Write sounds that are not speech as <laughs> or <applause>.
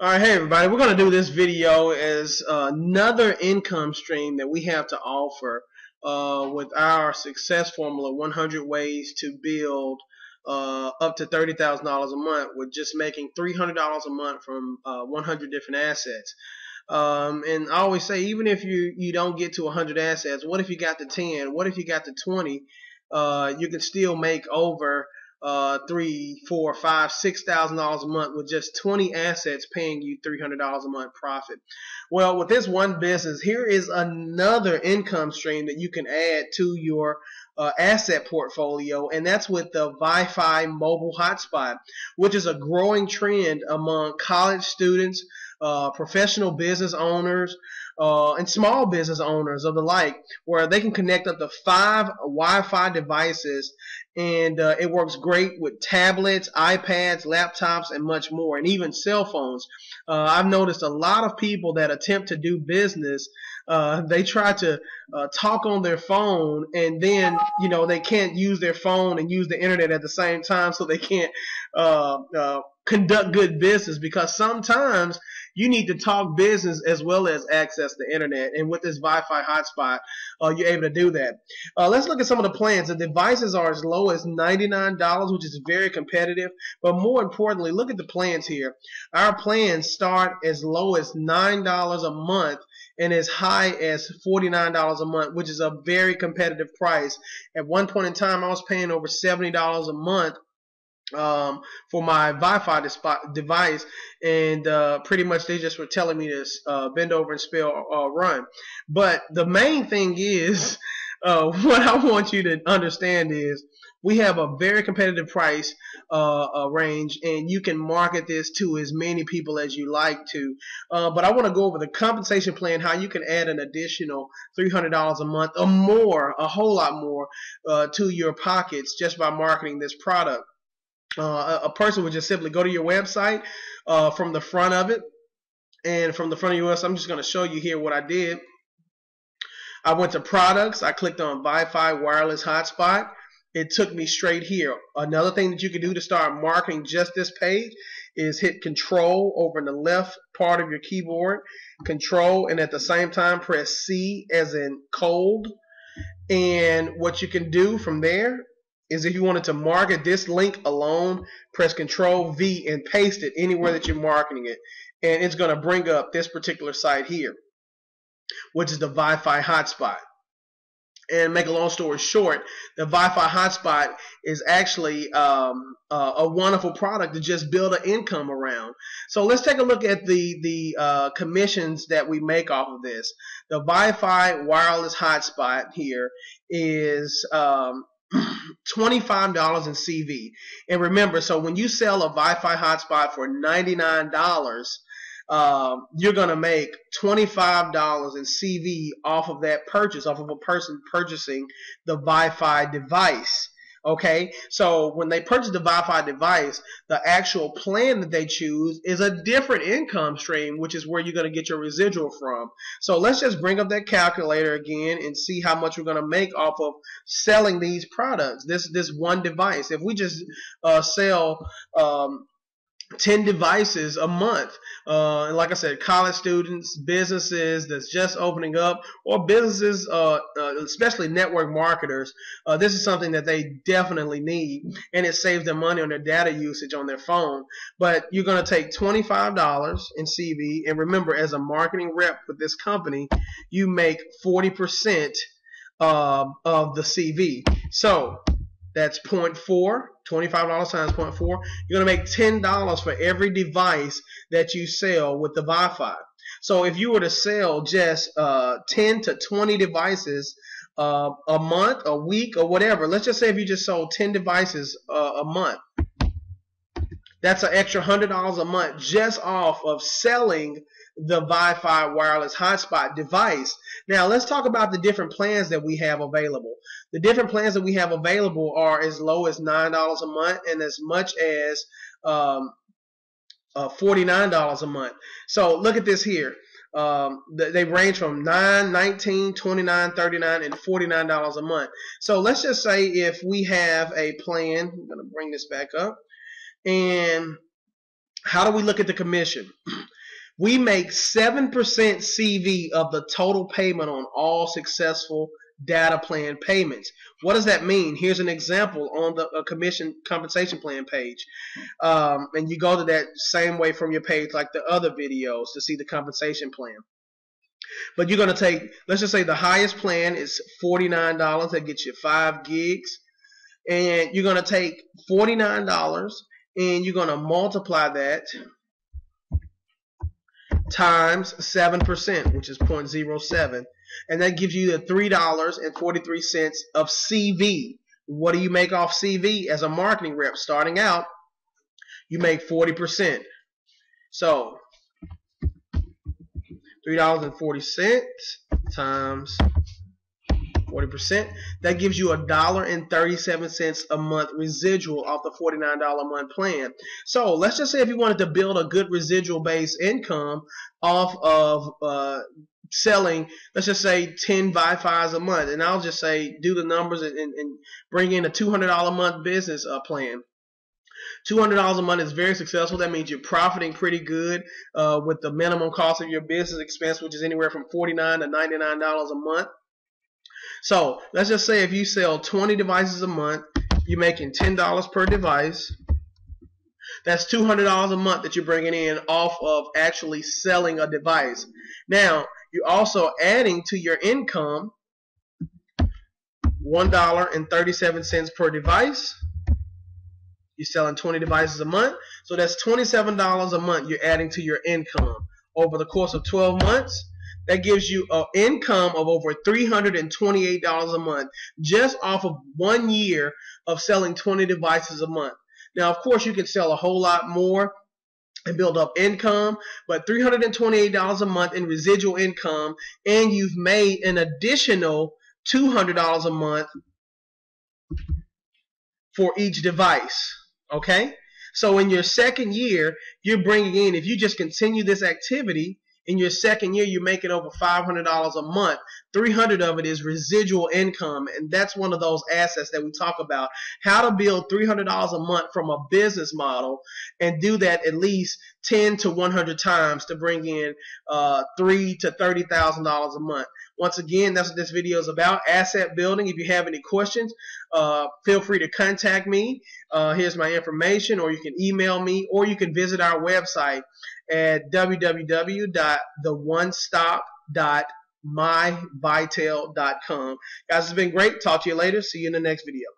Alright, hey everybody, we're going to do this video as uh, another income stream that we have to offer uh, with our success formula 100 ways to build uh, up to $30,000 a month with just making $300 a month from uh, 100 different assets. Um, and I always say, even if you, you don't get to 100 assets, what if you got to 10? What if you got to 20? Uh, you can still make over uh, three, four, five, six thousand dollars a month with just 20 assets paying you $300 a month profit. Well, with this one business, here is another income stream that you can add to your uh, asset portfolio, and that's with the Wi-Fi mobile hotspot, which is a growing trend among college students, uh, professional business owners, uh, and small business owners of the like, where they can connect up to five Wi-Fi devices, and uh, it works great with tablets, iPads, laptops, and much more, and even cell phones. Uh, I've noticed a lot of people that attempt to do business. Uh, they try to uh, talk on their phone, and then you know they can't use their phone and use the internet at the same time, so they can't conduct good business because sometimes you need to talk business as well as access the internet. And with this Wi-Fi hotspot, uh, you're able to do that. Uh, let's look at some of the plans. The devices are as low as $99, which is very competitive. But more importantly, look at the plans here. Our plans start as low as $9 a month and as high as $49 a month, which is a very competitive price. At one point in time, I was paying over $70 a month um, for my Wi-Fi device, and uh, pretty much they just were telling me to uh, bend over and spell uh, run. But the main thing is, <laughs> uh, <laughs> what I want you to understand is we have a very competitive price uh, uh, range, and you can market this to as many people as you like to. but I want to go over the compensation plan, how you can add an additional $300 a month or more, a whole lot more, to your pockets just by marketing this product uh, a person would just simply go to your website uh, from the front of it. And from the front of us, I'm just going to show you here what I did. I went to products. I clicked on Wi-Fi wireless hotspot. It took me straight here. Another thing that you can do to start marketing just this page is hit control over in the left part of your keyboard. Control and at the same time press C as in cold. And what you can do from there is if you wanted to market this link alone, press Control V and paste it anywhere that you're marketing it. And it's going to bring up this particular site here, which is the Wi-Fi hotspot. And make a long story short, the Wi-Fi hotspot is actually um, uh, a wonderful product to just build an income around. So let's take a look at the the uh, commissions that we make off of this. The Wi-Fi wireless hotspot here is um, $25 in CV. And remember, so when you sell a Wi-Fi hotspot for $99, um, you're going to make $25 in CV off of that purchase, off of a person purchasing the Wi-Fi device. Okay, so when they purchase the Wi-Fi device, the actual plan that they choose is a different income stream, which is where you're going to get your residual from. So let's just bring up that calculator again and see how much we're going to make off of selling these products. This this one device. If we just uh, sell um, 10 devices a month. Uh, and like I said, college students, businesses that's just opening up, or businesses, uh, uh, especially network marketers, uh, this is something that they definitely need, and it saves them money on their data usage on their phone. But you're going to take $25 in CV, and remember, as a marketing rep with this company, you make 40% uh, of the CV. So that's 0.4, $25 times 0.4. You're going to make $10 for every device that you sell with the Wi-Fi. So if you were to sell just uh, 10 to 20 devices uh, a month, a week, or whatever, let's just say if you just sold 10 devices uh, a month, that's an extra $100 a month just off of selling the Wi-Fi wireless hotspot device. Now let's talk about the different plans that we have available. The different plans that we have available are as low as nine dollars a month and as much as um, uh, $49 a month. So look at this here. Um, they range from 9 19 29 39 and $49 a month. So let's just say if we have a plan, I'm going to bring this back up. And how do we look at the commission? <clears throat> We make 7% CV of the total payment on all successful data plan payments. What does that mean? Here's an example on the commission compensation plan page. Um, and you go to that same way from your page like the other videos to see the compensation plan. But you're going to take, let's just say the highest plan is $49. That gets you 5 gigs. And you're going to take $49 and you're going to multiply that times 7%, which is 0.07 and that gives you the $3.43 of CV. What do you make off CV as a marketing rep? Starting out, you make 40%. So, $3.40 times 40%. That gives you a dollar and 37 cents a month residual off the $49 a month plan. So let's just say if you wanted to build a good residual based income off of uh, selling, let's just say 10 Wi-Fi's a month, and I'll just say do the numbers and, and, and bring in a $200 a month business uh, plan. $200 a month is very successful. That means you're profiting pretty good uh, with the minimum cost of your business expense, which is anywhere from $49 to $99 a month. So let's just say if you sell 20 devices a month, you're making $10 per device. That's $200 a month that you're bringing in off of actually selling a device. Now, you're also adding to your income $1.37 per device. You're selling 20 devices a month. So that's $27 a month you're adding to your income. Over the course of 12 months, that gives you an income of over $328 a month just off of one year of selling 20 devices a month. Now, of course, you can sell a whole lot more and build up income, but $328 a month in residual income, and you've made an additional $200 a month for each device. Okay? So in your second year, you're bringing in, if you just continue this activity, in your second year, you're making over $500 a month. 300 of it is residual income, and that's one of those assets that we talk about. How to build $300 a month from a business model and do that at least 10 to 100 times to bring in uh, three to $30,000 a month. Once again, that's what this video is about, asset building. If you have any questions, uh, feel free to contact me. Uh, here's my information, or you can email me, or you can visit our website at www.theonestop.myvitel.com. Guys, it's been great. Talk to you later. See you in the next video.